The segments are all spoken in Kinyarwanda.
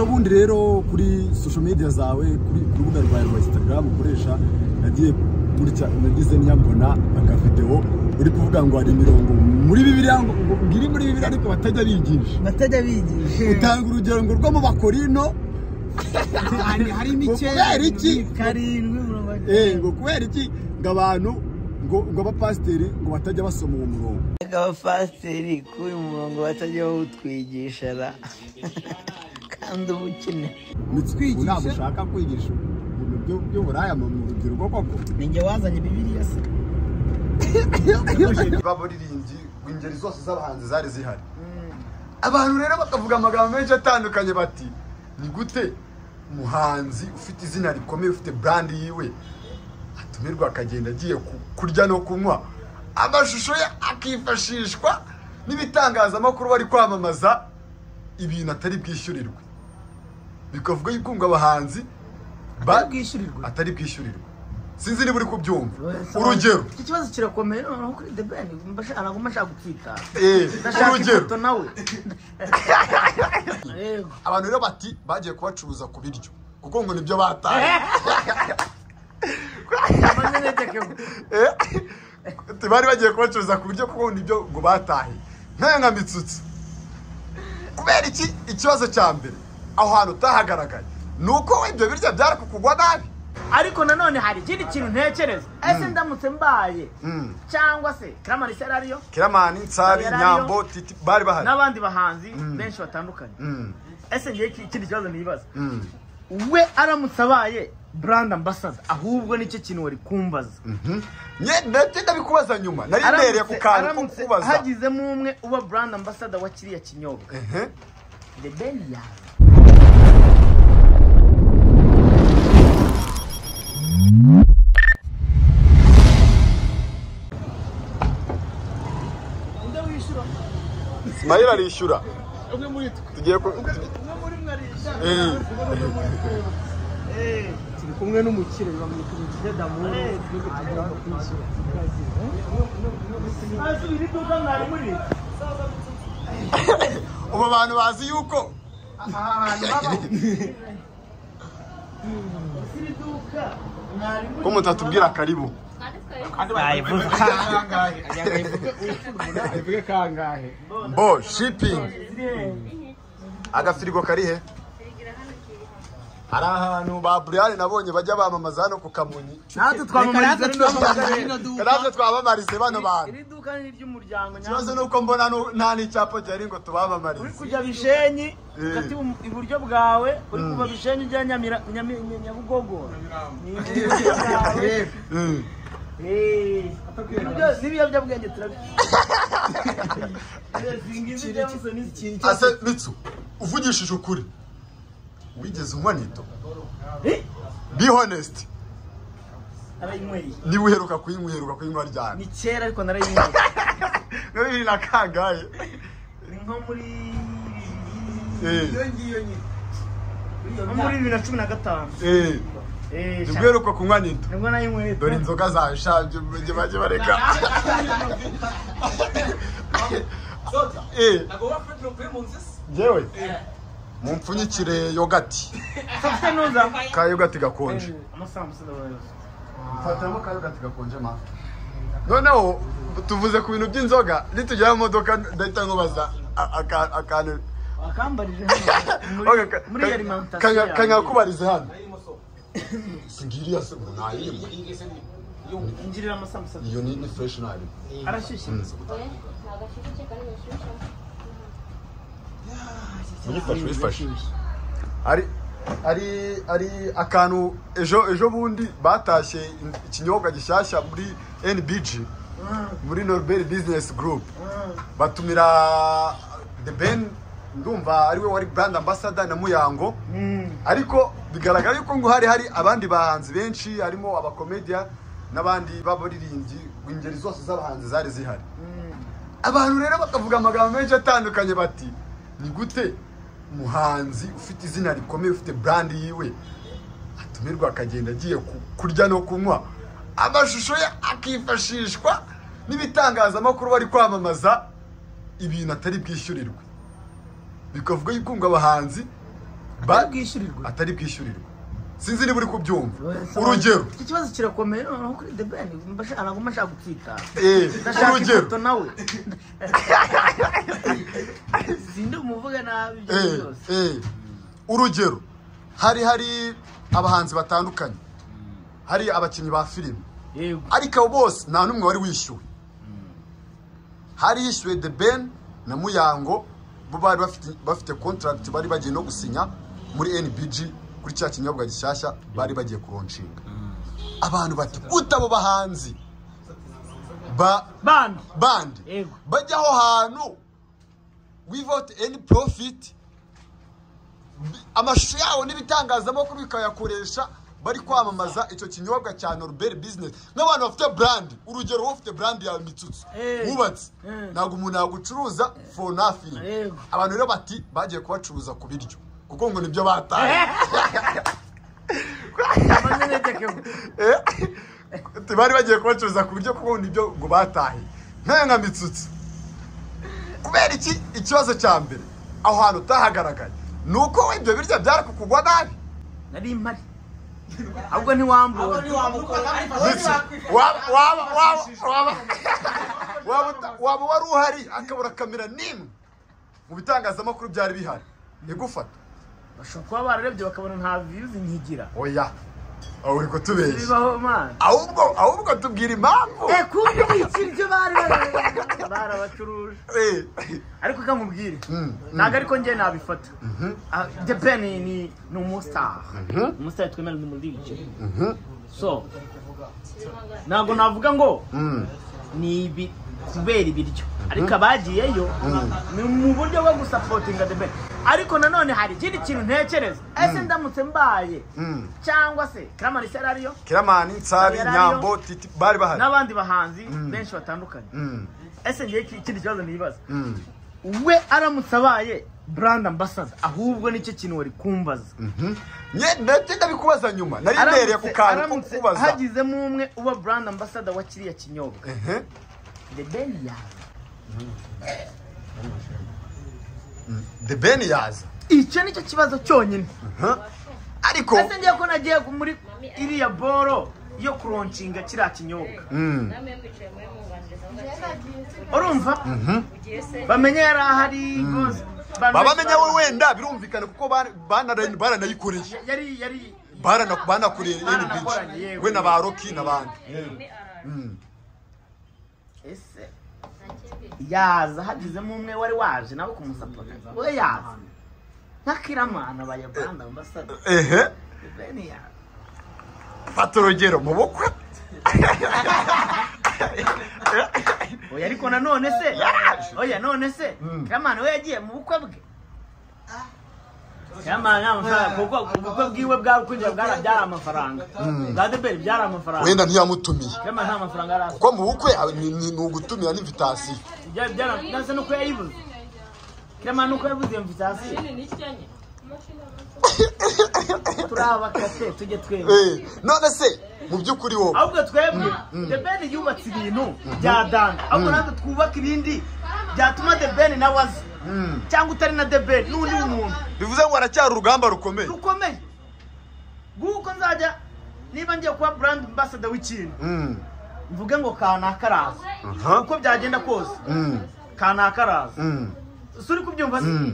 ejo bundi rero kuri social media zawe kuri ku rubuga rwawe rwa instagram ukoresha nagiye gutya nagize nyambona akavideo uri kuvuga ngo hari imirongo muri bibiliya ngo ngo iri muri bibiliya ariko batajya bigisha. Batajya bigisha. Utanga urugero ngo rwo mu bakorino. Harimo iki? Karindwi Eh, ngo kubera iki? Ngo abantu ngo ngo abapasiteri ngo batajya basoma uwo murongo. Abapasiteri kuri uyu murongo batajya bawutwigisha ra. kandi uba ukeneye ubu ntabwo ushaka kwigisha ibintu byo- by'uburaya mu rubyiruko koko? Ni njye wazanye bibiliya se. Baburirimbyi ingeri zose z'abahanzi zari zihari. Abantu rero bakavuga amagambo menshi atandukanye bati ni gute umuhanzi ufite izina rikomeye ufite brand yiwe atumirwa akagenda agiye ku- kurya no kunywa? Amashusho ye akifashishwa n'ibitangazamakuru bari kwamamaza ibintu atari bwishyurirwe bikavuga yuko ngo abahanzi ba- bwishyurirwa atari bwishyurirwe sinzi niba uri kubyumva. Urugero. Iki kibazo kirakomeye noneho kuri the ben gutwitara Eh, ndashaka urugero. abantu rero bati bagiye kubacuruza ku biryo. Kuko ngo ni byo bataye. Eh, bari bagiye kubacuruza ku biryo kuko ni byo ngo batahe nkayo nka mitsutsi kubera iki? Ikibazo cya mbere. Aho hantu utahagaragaye. Nuko uko ibyo biryo byari kukugwa nabi. Ariko nanone hari ikindi kintu ntekereza. Ese ndamutse mbaye? Mm. cyangwa se kiramani se ariyo? Kiramani nsari nyambo titi bari bahari. N'abandi bahanzi benshi batandukanye. Ese ngiye ikindi kibazo nibaza? We aramutse abaye brand ambassador ahubwo nicyo kintu wari kumbaza. Mhm. Nye- ndetse ndabikubaza nyuma. Nari mbereye ku kantu ko kubaza hagizemo umwe uba brand ambassador wa kiriya kinyobwa. The ben yawe Ismail arishyura umwe muri twe tugiye ku umwe muri mwe arishyura Eh. Eh. turi kumwe n'umukire bamwita umukire damuwe twebwe tugomba kwishyura Hasi iri duka mwari muri ubu bantu bazi yuko ko mutatubwira karibu? Bo shipping. Agafirigo kari he hari ahantu ba buriyani nabonye bajya bamamaza hano ku kamonyi. Natwe twamamariza rino duka. Natwe twabamarize bano bantu. iri duka ni iry'umuryango ikibazo ni uko mbona nta n'icyapa gihari ngo uri tubamamarize kujya bishenyi Eh. ukati iburyo bwawe uri kuva bishenyi ujya nyabugogo. Mm. Eh. Byose n'ibiyobyabwenge turabizi mitsu uvugishije ukuri. Wigeze unywa nito be honest. Niba uheruka kuyinywa uheruka kuyinywa ryane ni kera ariko narayinyweye na bibiri na kangahe? Ni nko muri Eh, nko muri bibiri na cumi na gatanu. Eh, Eh, ni bwo uheruka kunywa nayinyweye dore inzoga zawe shabye bajye bajye bareka. Eh, jewe mumpfunyikire yogati ka yogati gakonje. Amasambusa ndabayoza fatiramo ka yogati gakonje ma. Noneho tuvuze ku bintu by'inzoga nitugera mu modoka ndahita nkubaza akantu. Kanyakubarize hano. Singiriya se amasambusa iyo ni ni fresh nari arashyushye. Uyifashe ari ari ari akantu ejo ejo bundi batashye ikinyobwa gishyashya muri NBG muri Norbert Business Group. Batumira The Ben ndumva ari we wari brand ambassador na Muyango. Ariko bigaragara yuko ngo hari hari abandi bahanzi benshi harimo abakomedia n'abandi b'abaririmbyi ingeri zose z'abahanzi zari zihari. Abantu rero bakavuga amagambo menshi atandukanye bati ni gute umuhanzi ufite izina rikomeye ufite brand yiwe? Atumirwa akagenda agiye ku- kurya no kunywa. Amashusho ye akifashishwa n'ibitangazamakuru bari kwamamaza ibintu atari bwishyurirwe. Bikavuga yuko ngo abahanzi ba- Atari bwishyurirwe. Sinzi niba uri kubyumva. Urugero. iki kibazo kirakomeye noneho kuri the ben mbasha ntabwo mba nshaka gutsitara Eh, urugero. nawe. Sindi umuvuga nabi ibyo Eh, byose. eh. urugero. Hari hari abahanzi batandukanye. Hari abakinnyi ba filime. Ariko abo bose nta n'umwe wari wishyuwe. Hari hishyuwe the ben na muyango bo bari bafite bafite contract bari bagiye no gusinya muri nbg kuri cya kinyobwa gishyashya bari bagiye kuronshinga abantu bati gute abo bahanzi? Ba bandi bajya aho hantu. Without any profit. Bi- amashusho yabo n'ibitangazamakuru bikayakoresha bari kwamamaza icyo kinyobwa cya Norbert business. Nk'abantu bafite brand. Urugero wowe ufite brand yawe mitsutsu. Wubatse. Ntabwo umuntu yagucuruza for nothing. Yego. abantu rero bati bagiye kubacuruza ku biryo. Kuko ngo ni byo bataye. Eh, bari bagiye kubacuruza ku buryo kuko ni byo ngo batahe nkayo nka mitsutsi. Kubera iki? Ikibazo cya mbere. Aho hantu utahagaragaye. Ni uko ibyo biryo byari kukugwa nabi. Nari mpari. Ahubwo uta- waba wari uhari akabura kamera n'imwe. Mu bitangazamakuru byari bihari. Igufata bashobora kuba bararebye bakabona nta viyuzi nkigira. Oya aho uri kutubeshya ahubwo ahubwo tubwira impamvu. Eh kumbe iki ikiryo bari barabacuruje. Eh, ariko kamubwire nkubwire. Ntabwo ariko njye nabifata. Ah, the ben ni ni umustar. Umustar twemera ni muri DJ so ntabwo navuga ngo mm, ni ibi kubera ibiryo. Ariko abagiyeyo ni mu buryo bwo gusapotinga the ben ariko nanone hari ikindi kintu ntekereza. Ese ndamutse mbaye? Mm. cyangwa se karamarisi yari ariyo? Kiramani ariyo. nyambo titi bari bahari. N'abandi bahanzi benshi batandukanye. Ese ngiye ikindi kibazo nibaza. We aramutse abaye brand ambassador ahubwo ni cyo kintu wari kumbaza. Mhm. Ndetse ndabikubaza nyuma. Nari mbereye ku kantu ko kukubaza. hagizemo umwe uba brand ambassador wa kiriya kinyobwa. The ben yawe the ben yaza icyo ni cyo kibazo cyonyine. Ariko ese ngiye ko nagiye muri iriya boro yo kuronshinga kiriya kinyobwa? Mm, urumva? Bamenye yari ahari rwose. Baba bamenya we wenda birumvikana kuko baranayikoreye banakoreye we na ba roki n'abandi Mm. ese yaza hagizemo umwe wari waje nawe kumusapota. We yaza. Nkakiramana abaye brand ambassador ehe. Fata urugero mu bukwe. Oya ariko nanone se? Oya none se? Mm. kiramana we yagiye mu bukwe bwe kiramana nta mafaranga kuko ubukwe bwiwe byari amafaranga deberi byari amafaranga wenda ntiyamutumiye kuko mu bukwe ah, ni ugutumira n'invitasiyo. Nuko yayibuze. Nuko yabuze iyo mvitasiyo tujye Eh, none se mu by'ukuri wowe? Ahubwo twebwe the ben yubatse ibintu bya danda ahubwo natwe twubaka ibindi byatuma the ben nawe aza Mm. cyangwa utari na the ben n'undi muntu. Bivuze ngo haracyari urugamba rukomeye. Rukomeye. Nguko nzajya niba ngiye kuba brand ambassador w'ikintu Mm. mvuge ngo kanaka araza uko byagenda kose. Mm. kanaka araza uri kubyumva se?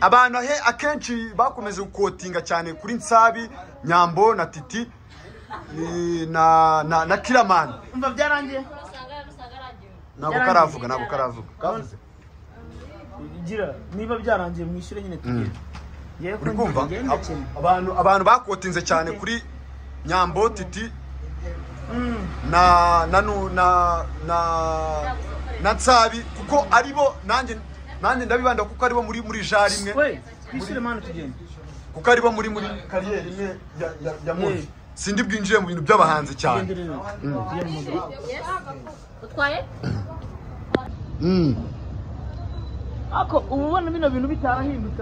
Abantu akenshi bakomeje gukotinga cyane kuri nsabi nyambo na titi eh, na na na kiramani. Umva byarangiye? Ntabwo karavuga ntabwo karavuga kavuze? Gira niba byarangiye mwishyure nyine tugire ngewe ko uri kumva? abantu abantu bakotinze cyane kuri nyambo titi Mm. na na na na na nsabi kuko ari bo nanjye nanjye ndabibanda kuko ari bo muri muri jari imwe. We twishyure mani tugende. Kuko ari bo muri muri kariyeri imwe ya ya, ya muri Eh. Sindi bwinjire mu bintu by'abahanzi cyane. Utwaye? Mm. ako uba ubona bino bintu bitarahindutse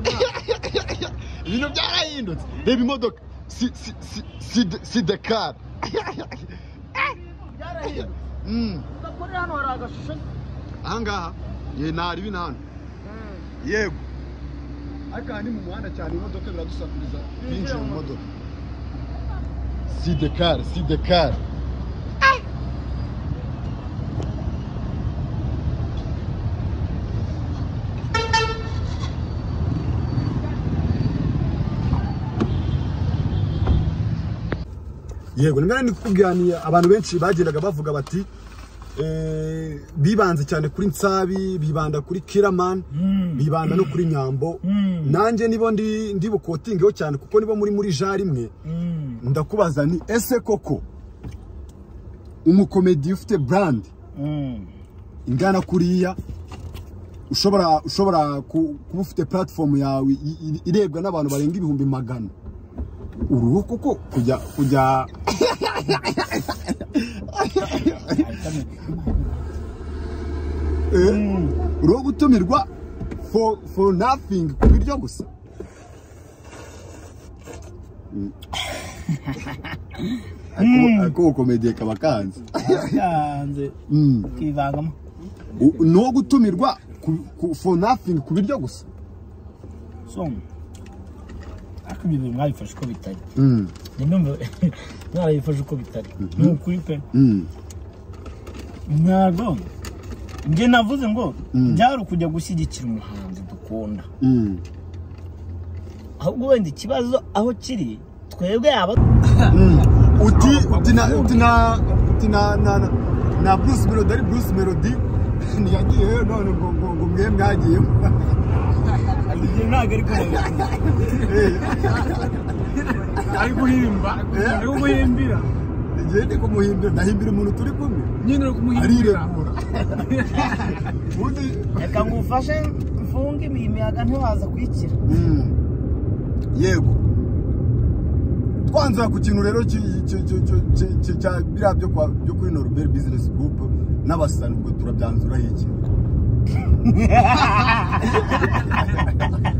ibintu byarahindutse. Reba imodoka. Si si si si de- si dekari Mm. ugakore hano hari agashusho? Ahangaha ye ntari bino hano. Yego. Ariko aha ni mu muhanda cyane imodoka biradusakuriza twinjiye mu modoka. Si de kare si de kare yego nimero ndi abantu benshi bagendaga bavuga bati bibanze cyane kuri nsabi bibanda kuri kiramani bibanda no kuri nyambo. Nanjye nibo ndi ndi bukotingeho cyane kuko nibo muri muri ja rimwe ndakubaza ni ese koko umukomedi ufite brand? Ingana kuriya ushobora ushobora ku- kuba ufite platform yawe irebwa n'abantu barenga ibihumbi magana. Uruhu koko kujya kujya Eh, uruhu gutumirwa for nothing. Ku biryo gusa. Mm. Ariko- ariko ubukomediye kaba kanze. Yanze Mm. kwivangamo U- ni uwo gutumirwa for nothing. Ku biryo gusa. Ariko ibyo bintu mwabifashe uko bitari. Mm. njye ndumva mwarabifashe uko bitari. Ni ukuri pe. Ntabwo njye navuze ngo Mm. byari ukujya gushyigikira umuhanzi dukunda. Mm. ahubwo wenda ikibazo aho kiri twebwe yaba uti uti na uti na uti na na na- Bruce Melody ari Bruce Melody. Ntiyagiyeyo none ngo ngo ngo mwe mwagiyemo igihe ntabwo ari kubona ari guhimba ari guhimbira. Igihe ndi kumuhimbira ndahimbira umuntu turi kumwe? Nyine uri ubundi reka ngufashe mfunge imiyaga ntiwaza kuyikira. Mm. yego. Twanzura ku kintu rero cya biriya byo kwa- byo kuri Norbert Business Group n'abasani ubwo turabyanzuraho iki?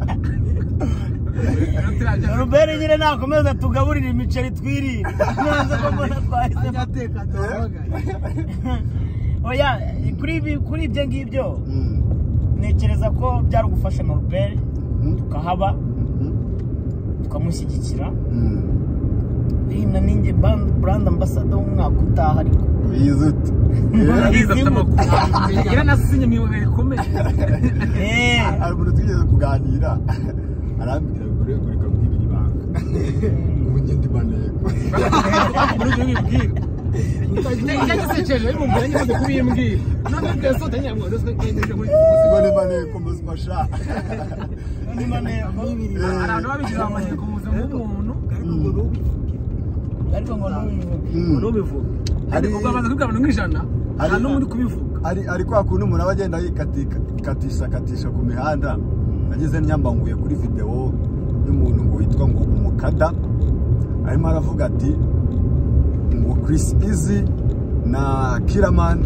rubere nyine nakomeza tugaburira imiceri twirire neza ko mbona twahise ateka oya kuri ibyo ngibyo Mm. ntekereza ko byari ugufasha Norbert Mhm. tukahaba. Mhm. tukamushyigikira. Mm. hino ninjye band- brand ambassador w'umwaka utaha ariko. Wize ute? Yize afite amakuru. Yaranasinye mu ibere rikomeye Eh, hari umuntu twigeze kuganira? Arambwira ngo rero reka mbwibira ibanga ubu njye ndi maneko muri ibyo bibwira yagisekeje bimumbira nyine ngo kubimbwira none byose utanyira ngo ndetse ngendeje muri ubwo ni maneko muzima sha ni hari abantu babigira amaneko mu buzima bw'umuntu ariko ngo Mm. ntubivuge Hari- ubwo amaze kubwira abantu nk'ijana nta n'umwe uri kubivuga ari kwa kuntu umuntu aba agenda yikatisha katisha ku mihanda nageze nyambanguye kuri videwo y'umuntu ngo witwa ngo umukada arimo aravuga ati ngo Chris Easy na Kiraman.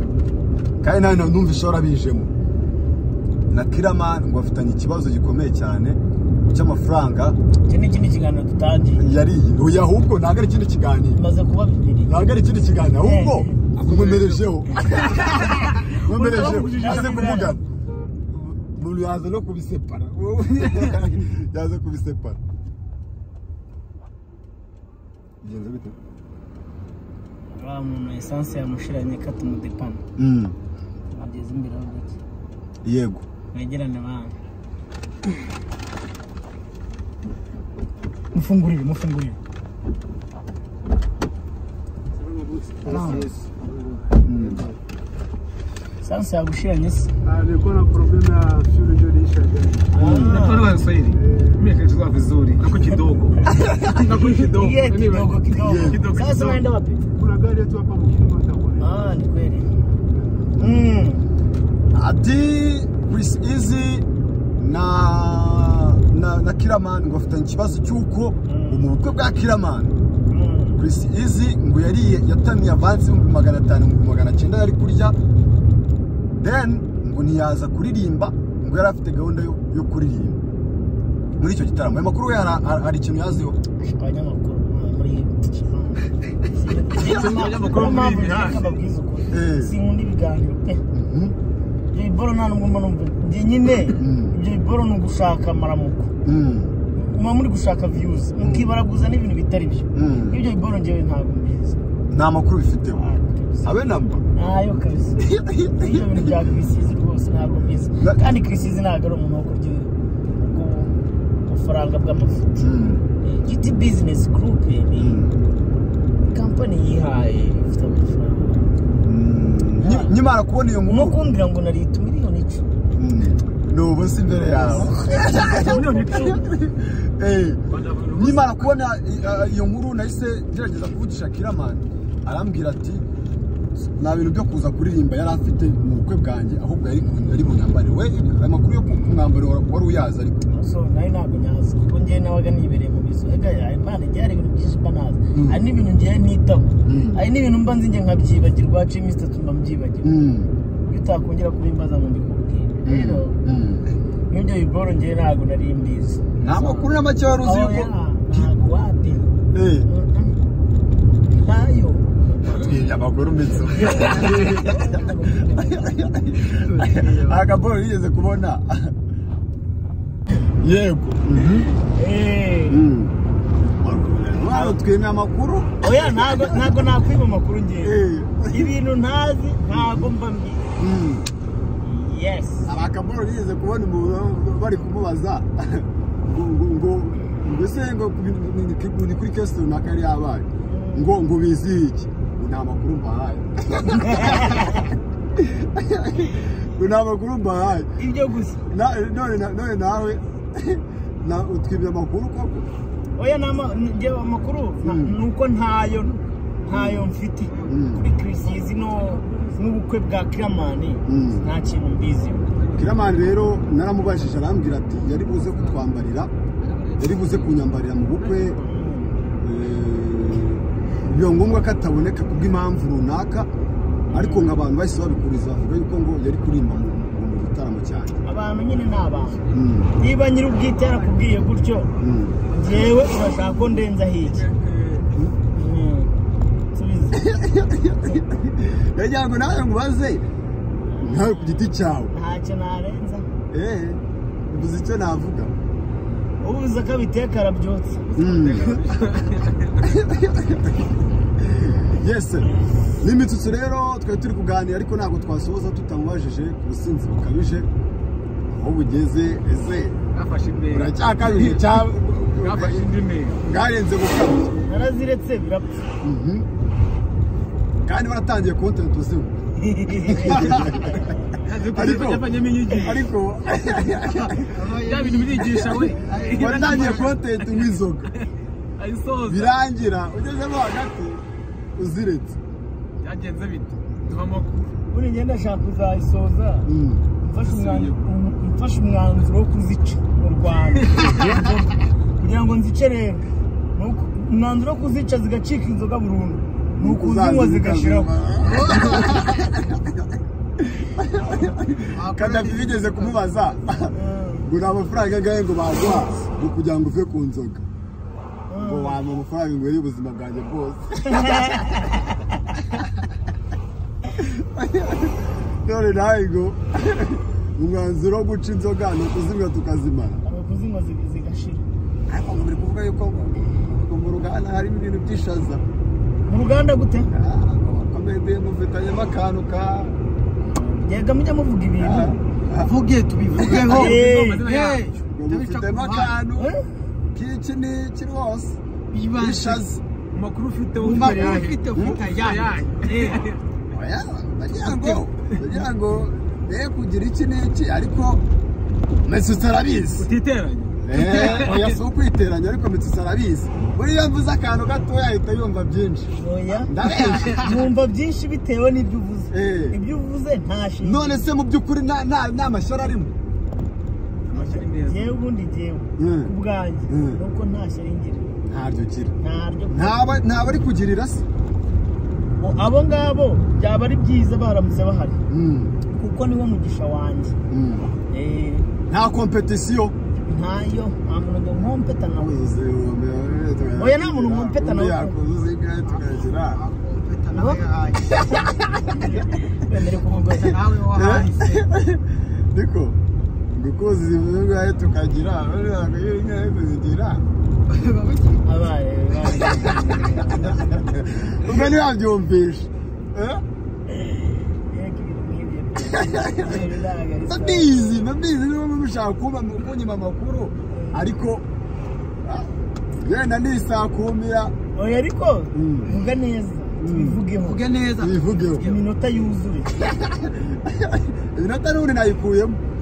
Kandi nawe numva ishora bijemo na Kiraman ngo bafitanye ikibazo gikomeye cyane cy'amafaranga. Iki ni ikindi kiganiro dutangiye yariye oya ahubwo ntabwo ari ikindi kiganiro. Bimaze kuba bibiri. Ntabwo ari ikindi kiganiro. Ahubwo Eh. nkomerejeho nkomerejeho aze kuvugana. Umuntu yaza no kubisepara yaza kubisepara bigenze bite wa muntu esanse yamushiranye katumudepana Mm, ageze imbere aho gake. Yego. Mwegerane bantu mufungurire mufungurire. Esanse yagushiranye se nilikuwa na problem ya shule ndio ilisha jana ni kwa Kiswahili mimi kichukua vizuri nako kidogo. Nako kidogo. Kidogo kidogo. Sasa unaenda wapi? Kuna gari yetu hapa mkilima itakuwa. ah ni kweli. Mm. ati Chris Easy na na, na Kiraman ngo afitanye ikibazo cy'uko mu bukwe bwa Kiraman Mm. Chris Easy ngo yariye yatamiye avansi ibihumbi magana atanu ibihumbi magana cyenda yari kurya then ngo ntiyaza kuririmba ngo yari afite gahunda yo, kuririmba. Muri icyo gitaramo ayo makuru we hari, ikintu yaziho. Abanyamakuru muri Abanyamakuru muri ukuri Eh. sinkunda ibiganiro. Pe ibyo biboro nta nubwo mba numva. Njye nyine. Ibyo biboro ni ugushaka amaramuko muba muri gushaka viyuzi mukibaraguza n'ibintu bitari byo. Ibyo biboro njyewe ntabwo mbizi. Nta makuru bifiteho abe namba. Ntayo kabisa ibyo bintu bya kirisizi rwose ntabwo mbizi. Kandi kirisizi ntabwo ari umuntu wo kurya ubwo bufaranga bw'amafuti Mm. giti bizinesi gurupe ni Mm. kampani yihaye ifite amafaranga Mm. Nyi- nkimara kubona iyo nkuru kumbwira ngo narita miliyoni icumi. Ni ubusa imbere yawe. Eh, nkimara kubona i- iyo nkuru nahise ngerageza kuvugisha kiramani arambwira ati nta bintu byo kuza kuririmba yari afite mu bukwe bwanjye ahubwo yari myambaro we aya makuru yo ku mwambaro wa- wari uyazi ariko. Nayo ntabwo nyazi. Kuko njyewe nabaga nibereye mu bizu ega imana igihe hari ibintu byinshi mba nazi. Mm. hari n'ibintu ngiye nitaho. Mm. hari n'ibintu mba nzi njye nkabyibagirwa haciye iminsi itatu mba mbyibagirwa. Mm. iyo utakongera kubimbaza ngo mbikubwire rero n'ibyo biboro njyewe ntabwo nari mbizi. Nta makuru na make wari uzi Oh, yuko ntabwo wapi Eh, twibye amakuru mitso akaboro yigeze kubona yego Eh. hano twemeye amakuru oya ntabwo nakwiba amakuru ngewe Eh. ibintu ntazi ntabwo mba mbizi Mm. yes hari akaboro yigeze kubona umuntu bari kumubaza ngo ngo ngo ni- kuri kesito runaka yari yabaye ngo ngo bizi iki ngo nta makuru mbahaye nta makuru mbahaye ibyo gusa none na- none nawe na- utwibye amakuru koko? Oya njyewe amakuru? Ni uko ntayo ntayo mfite. Mm. kuri kirisizi no n'ubukwe bwa kiramani. Nta kintu mbizi. Kiramani rero naramubajije arambwira ati yari buze kutwambarira yari buze kunyambarira mu bukwe eh, biba ngombwa ko ataboneka kubw'impamvu runaka ariko ngo abantu bahise babikuriza bavuga yuko ngo yari kurimba mu mu gitaramo cyane. Abantu nyine ni abantu. Mm, niba nyiri ubwite yarakubwiye gutyo mm. njyewe urashaka ko ndenzaho iki Mm. Subiza. ndagira ngo nawe ngubaze nawe ku giti cyawe. Ntacyo narenza. Eh mbuze icyo navuga. Ubuze ko abiteka arabyotsa Mm. yes n'imitutsi rero twari turi kuganira ariko ntabwo twasoza tutamubajije ku businzi bukabije. Aho bugeze ese uracyakabije? Bwarenze gukabije. Naraziretse birapfa. Mhm. kandi baratangiye kontenti uzimu ariko yavanyemo inyigisho ariko bya bintu birigisha we. Waratangiye kontenti ayisoza. Birangira. Ugezemo hagati. Uziretse byagenze bite? Duha amakuru. Buri ngenda ndashaka kuzayisoza Mm. mfashe umwanzuro mfashe umwanzuro wo kuzica mu rwanda. Kugira ngo nzice rero. Umwanzuro wo kuzica zigacika inzoga burundu. Ni ukuzinywa zigashiraho. kadafi bigeze kumubaza. Ni amafaranga angahe ngo baguha? Ngo kugira ngo uve ku nzoga. Ngo wampa amafaranga ngo y'ubuzima bwanjye bwose none nawe ngo umwanzuro wo guca inzoga ni ukuzinywa tukazimara zig- zigashira. Ariko ngo biri kuvuga yuko ngo mu ruganda harimo ibintu by'ishaza mu ruganda gute? Komedi mufitanyemo akantu ka yega mujya muvuga ibintu. Vuge tubivugeho Eh, ngo mufitemo akantu Eh? k'iki n'iki rwose Bibanze. ishaza mu makuru ufite ufite ufite, ufite ayahe ndagira ngo be kugira iki n'iki ariko mesutse arabizi utiteranye Eh, oya si ukwiteranya ariko mesutse arabizi buriya mvuze akantu gatoya ahita yumva byinshi. Numva byinshi bitewe n'ibyo uvuze. Eh. ibyo uvuze nta shingiro. None se mu by'ukuri nta- mashyari arimo? Amashyari meza njyewe ubundi njyewe. Mm. ku bwanjye Mm. ni uko nta ntaryo ugira. Ntaryo ntaba ntaba ari kugirira se? Abo ngabo byaba ari byiza baramutse bahari. Mm, kuko niwo mugisha wanjye. Eh, nta kompetisiyo ntayo. Nta muntu ngo nkompeta nawe Oya, nta muntu nkompeta nawe. wemere kumugoza nawe wahahise niko ngukuzi zivugaye tukagira ntabwo iyo inka yo kuzigira abaye ubwo ntiwabyumvisha Eh? ndabizi ndabizi niba mushaka kuba kunyima amakuru ariko ah, yenda nisakumira oya ariko Mm. vuga neza tubivugeho uge neza bivugeho iminota yuzuye iminota n'ubundi nayikuyemo Eh,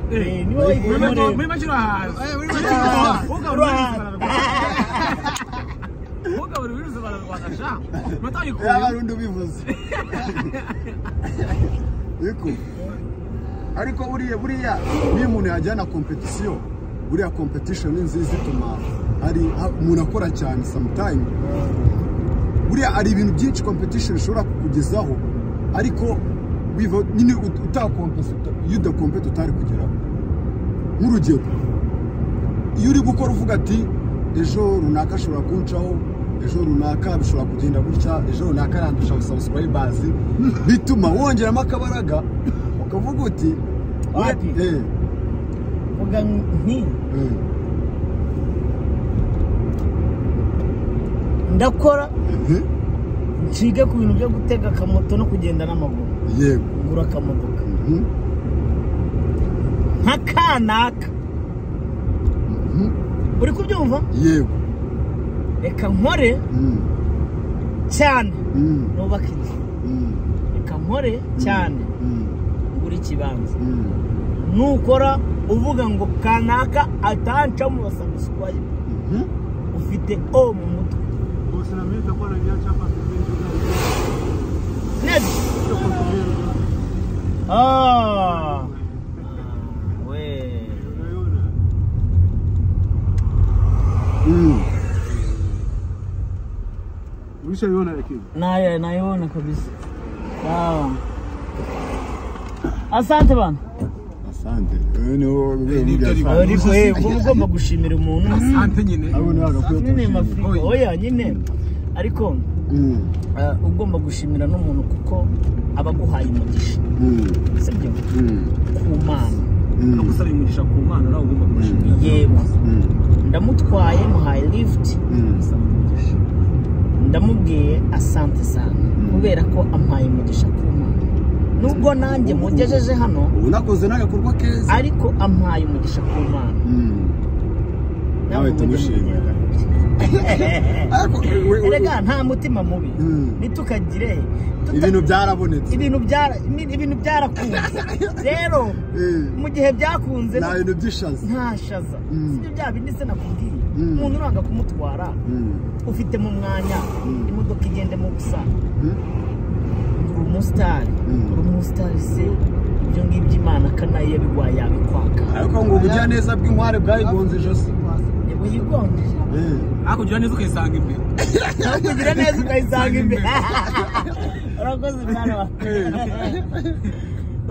muri ariko buriya buriya niyo umuntu yajyana kompetisiyo buriya kompetishoni ni nziza ituma hari ha- umuntu akora cyane samutayime buriya hari ibintu byinshi kompetishoni ishobora kukugezaho ariko nyine ut- utakompesa uta- iyo udakompeta utari kugeraho nk'urugero iyo uri gukora uvuga ati ejo runaka ashobora kuncaho ejo runaka bishobora kugenda gutya ejo runaka arandusha subscribers. Bituma wongeramo akabaraga ukavuga uti Wapi? eh, vuga nti eh, ndakora eh, ncige ku bintu byo gutega akamoto no kugenda n'amaguru. Yego. Ngura akamodoka. Mhm, nka kanaka mhm, uri kubyumva? Yego. Reka nkore mm, cyane. Mm, nubake inzu. Mm, reka nkore cyane. Ngura ikibanza. Nukora uvuga ngo kanaka atancamo basamuswaye mhm. ufite o mu mutwe. Bosi Mm. Ulishaiona lakini. naye naiona kabisa. Sawa. Asante bana asante. Asante. ariko eh ugomba gushimira umuntu nyine Abo oya nyine ariko Mm, eh, ugomba gushimira n'umuntu kuko aba aguhaye umugisha. Mm, sibyo? Mm, ku mana. mm, no gusaba imigisha ku mana nawe ugomba kumushimira yego. Mm, ndamutwaye muhaye lifuti mm. ndamubwiye asante sana. Kubera ko ampaye umugisha ku mana. Nubwo nanjye mugejeje hano ubu nakoze n'agakorwa keza. ariko ampaye umugisha ku mana. Mm. nawe tumushimira. erega nta mutima mubi. Mm. nitukagire. Tuta- ibintu byarabonetse ibintu byarakunze. Rero Eh, mu gihe byakunze nta bintu by'ishazi nta shaza. Mm. sibyo bya bindi se nakubwiye? Umuntu uranga kumutwara ufite mu mwanya imodoka igende mu busa. Mm, uri umusitari uri umusitari se. Ibyo ngibyo imana kanayo yabigwaye yabikwaka ariko ngo ubugiraneza bw'inkware bwayigonze ijosi. Yego yigonde Eh, ariko ugira neza ukayisanga imbere kugira neza ukayisanga imbere urakoze mwana wa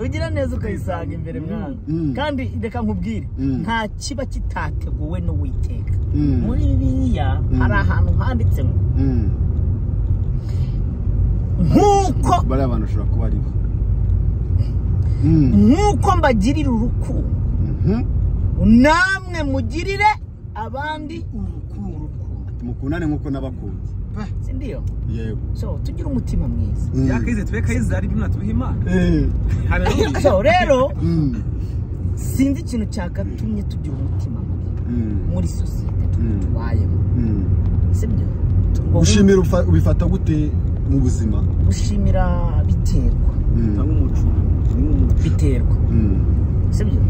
ugira neza ukayisanga imbere mwana Mm. kandi reka nkubwire Mm. nta kiba kitateguwe n'uwiteka Mm. muri bibiliya Mm. hari ahantu handitse ngo mm. nk'uko bariya bantu ushobora kuba ari bo Mm, nk'uko mbagirira urukundo mhm. namwe mugirire abandi urukundo mukundane nk'uko n'abakunzi si ndiyo? Yego. So tugire umutima mwiza. Mm. yakayize tube kayizari ibyo natubiha imana. Eh, so rero mm, sinzi ikintu cyakatumye tugira umutima mm, muri sosiyete tubayemo. Sibyo gushimira ubifata gute mu buzima? Gushimira biterwa. Biterwa. Sibyo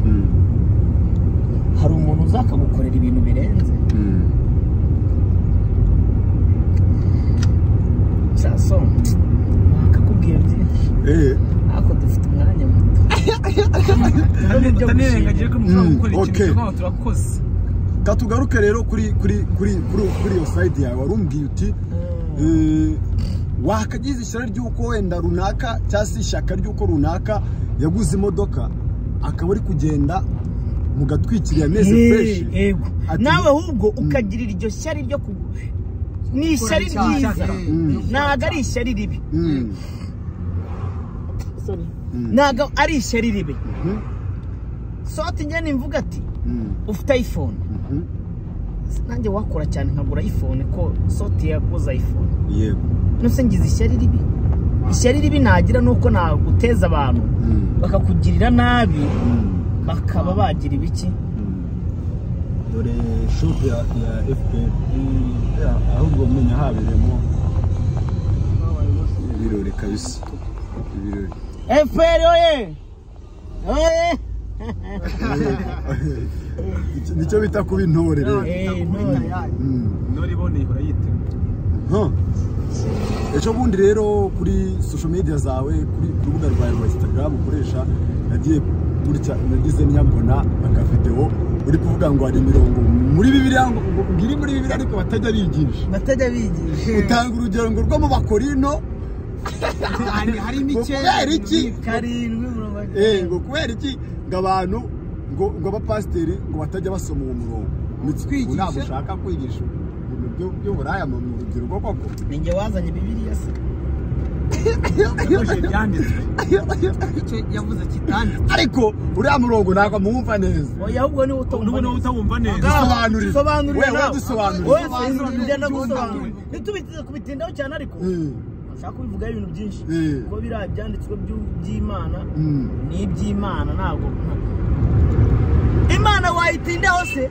hari umuntu uza akagukorera ibintu birenze. Saso akakubwira byinshi? Eh, ariko dufite umwanya muto. Tuvuge ibyo utanirengagije ko mushobora Mm, gukora ikintu cyangwa turakoze. Katugaruke rero kuri kuri kuri kuri kuri iyo sayidi yawe. Wari umbwiye uti eh, wakagize ishyari ry'uko wenda runaka cyangwa se ishyaka ry'uko runaka yaguze imodoka akaba ari kugenda fureshi yego Ati- nawe ahubwo ukagirira iryo shyari ryo ku ni ishyari ryiza Mm. ntabwo ari ishyari ribi Mm. Sorry. Mm. ntabwo ari ishyari ribi soti njye nimvuga ati Mm. ufite iphone Mhm. nanjye wakora cyane nkagura iphone ko soti yaguze iphone yego nose ngize ishyari ribi ishyari ribi nagira ni uko naguteza abantu Mm. bakakugirira nabi Mm. Bakaba bagira ibiki. Dore shopu ya ya fpr ahubwo menya habereyemo ibirori kabisa. Ibirori. Efuperi oye! Oye! Nicyo- bita kuba intore rero. Eh, none. Mm. Nori iboneye urayitema. Huh. ejo bundi rero kuri social media zawe kuri ku rubuga rwawe rwa instagram ukoresha nagiye gutya nagize nyabona akavideo uri kuvuga ngo hari imirongo muri bibiliya ngo iri muri bibiliya ariko batajya bigisha. Batajya bigisha. Utanga urugero ngo rwo mu bakorino. Ngo kubera iki? Eh, ngo kubera iki? Ngo abantu ngo abapasiteri ngo batajya basoma uwo murongo. Ntabwo ushaka kwigisha ibintu by'uburaya mu rubyiruko koko? Ninjye wazanye bibiliya se Yakoresheje ibyanditswe. icyo yavuze kitanditse ariko uriya murongo ntabwo muwumva neza. Ahubwo ni we utawumva neza. Wewe nawe gusobanurira. Ntitubitize kubitindaho cyane ariko. Eh, nshaka kubivugaho ibintu byinshi. Eh. kuko biriya byanditswe by'imana mm. ni iby'imana ntabwo. Imana wayitindaho se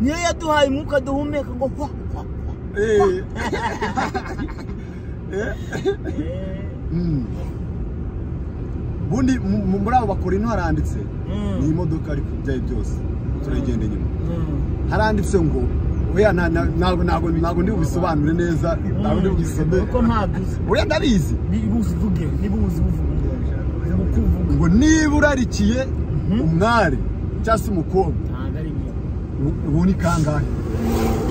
niyo yaduhaye umwuka duhumeka ngo hwa hwa hwa Eh. Bundi mu- mu- muri abo bakorino haranditse? Mm. ni imodoka ariko ibyaye byose. Turagenda inyuma. Mm. haranditse ngo oya nta- nta- ntabwo ntabwo ntabwo ndi bubisobanure neza ntabwo ndi bubisome oya ndabizi ngo niba urarikiye umwari cyangwa se umukobwa ubu ni kangahe?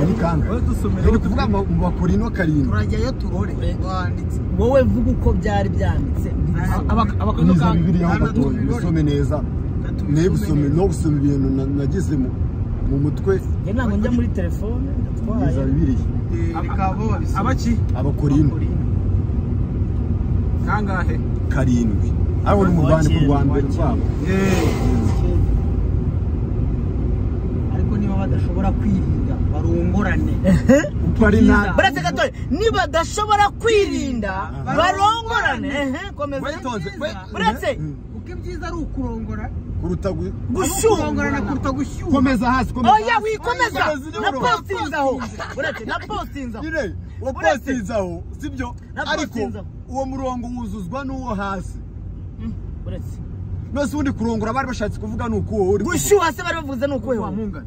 Ni kangahe turi kuvuga mu mu bakorino karindwi turajyayo turore wowe vuga uko byari byanditse. Niza bibiliya Hano gatoya tubibone. bisome neza. Ne gusoma no gusoma ibintu na- nagize mu mu mutwe. Ntabwo njya muri telefone niza bibiliya. Babisoma Abaki? abakorino Kangahe? karindwi ariko ni mu rwanda ku rwa mbere rwabo ariko niba badashobora kwirinda barongorane uko ari nta baretse gatoya niba badashobora kwirinda barongorane buretse Mm. kuko ibyiza ari ukurongora. Kuruta gushyuha komeza hasi komeza oya wikomeza Komeza. Na inyuma. postinzaho buretse na postinzaho nyine wapostinzaho sibyo? Ariko uwo murongo wuzuzwa n'uwo hasi. Buretse nose ubundi kurongora bari bashatse kuvuga ni uko wowe uri gushyuha se bari bavuze ni ukuhe wowe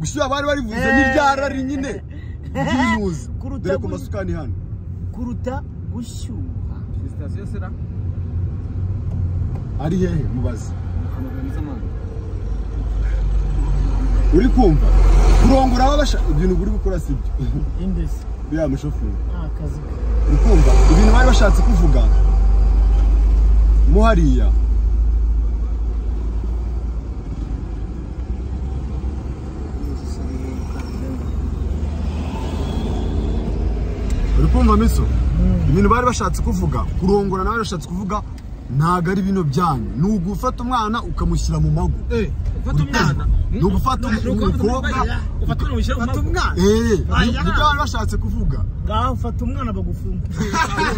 gushyuha bari barivuze Eh. n'iryarari nyine. Ry'inuzi Kuruta dore ku gu- masukani hano. Kuruta gushyuha. Sitasiyo sera? ari hehe? Mubaze. Uri kumva? Kurongora baba bashaka ibintu buri gukora sibyo indesi biriya mushoferi. Ke. uri kumva? Ibintu bari bashatse kuvuga mo hariya. Kumva miso. Ibintu bari bashatse kuvuga kurongora nawe bashatse kuvuga ntabwo ari bino byanyu. Ni ugufata umwana ukamushyira mu mago Eh, ni ugufata umukobwa Ufata umwana. Ushyira mu mago. eee ni byo bari bashatse kuvuga. Ngaho ufata umwana bagufunga.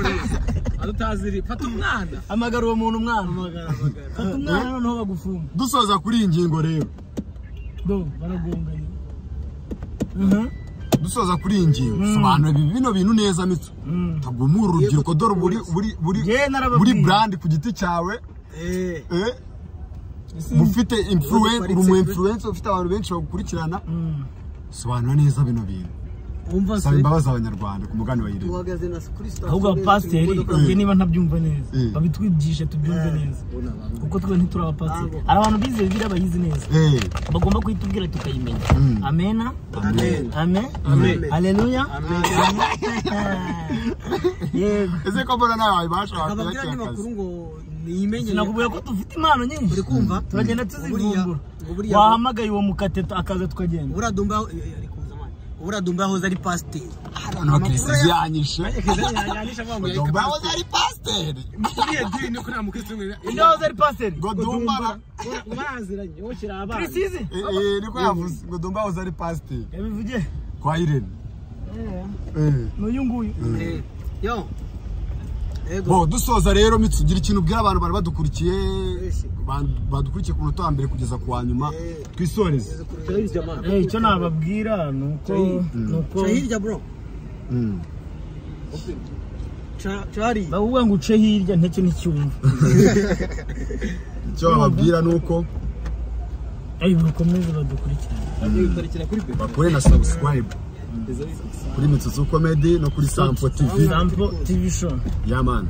Adutaziri. Fata umwana. amagara uwo muntu umwana. Fata umwana noneho bagufunga. Dusoza kuri iyi ngingo rero. Do baragonganye. Dusoza kuri iyi ngingo. Sobanura ibi bino bintu neza mitso Mm. ntabwo muri urubyiruko dore buri brand ku giti cyawe Eh, eh ufite influence ufite abantu benshi bagukurikirana. Mm. sobanura neza bino bintu. Se imbabazi abanyarwanda ku mugani wa irene. Ahubwo abapasiteri ubwe niba ntabyumva neza. Mm. babitwigishe tubyumve neza. kuko twe ntituri abapasiteri. Hari abantu bize bibiliya bayizi neza. Eh. Bagomba kuyitubwira tukayimenya. Mm. amena. Amen. amen. Amen. aleluya yego. Ese ko mbona nawe n'amakuru ngo niyimenye. Sinakubwiye ko dufite impano nyinshi. Uri kumva. Turagenda tuzivumbura. Wahamagaye uwo mukateta akaza tukagenda. Ubura dumba yahoze ari pasiteri kirisizi yanyishe Dumba yahoze ari pasiteri yituriye dini ko nta mukristo n'umwe inde wahoze ari pasiteri ngo dumba. baraziranye wowe kiri abana kirisizi Eh, eh, niko yavuze ngo dumba yahoze ari pasiteri yabivuge kwa irene. Eh. n'uyu nguyu yo. Bo dusoza rero mitsi ugira ikintu ubwira abantu bari badukurikiye ba- badukurikiye ku munota wa mbere kugeza ku wa nyuma. Twisoreze Eh, icyo nababwira ni uko ni uko ca hirya bro. Mm. ca ca hariya bavuga ngo uce hirya ntacyo nticyumva. Icyo bababwira ni uko bakomeze badukurikirane kuri be bakore na subscribe. Kuri mitsutsu comedy no kuri sampo tv sampo tv show. Yamani